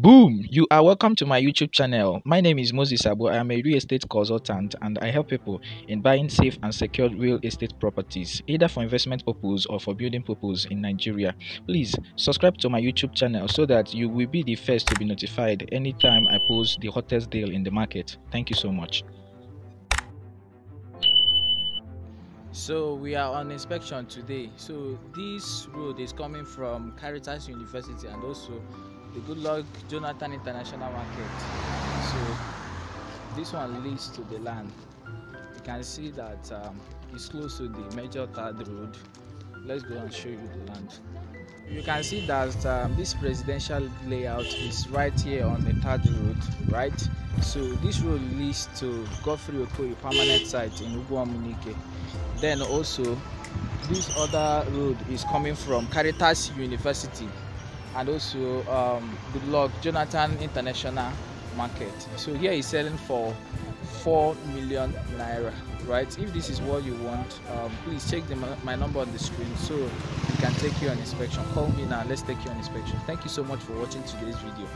Boom! You are welcome to my YouTube channel. My name is Moses Agbo. I am a real estate consultant and I help people in buying safe and secure real estate properties, either for investment purpose or for building purpose in Nigeria. Please subscribe to my YouTube channel so that you will be the first to be notified anytime I post the hottest deal in the market. Thank you so much. So we are on inspection today. So this road is coming from Caritas University and also the Goodluck Jonathan International Market. So this one leads to the land. You can see that um, it's close to the major third road. Let's go and show you the land. You can see that um, this presidential layout is right here on the third road, right? So this road leads to Godfrey Okoye permanent site in Ugwuamunike. Then also this other road is coming from Caritas University and also um, the log Jonathan International Market. So here is selling for four million naira. Right? If this is what you want, um, please check the, my number on the screen so we can take you on inspection. Call me now. Let's take you on inspection. Thank you so much for watching today's video.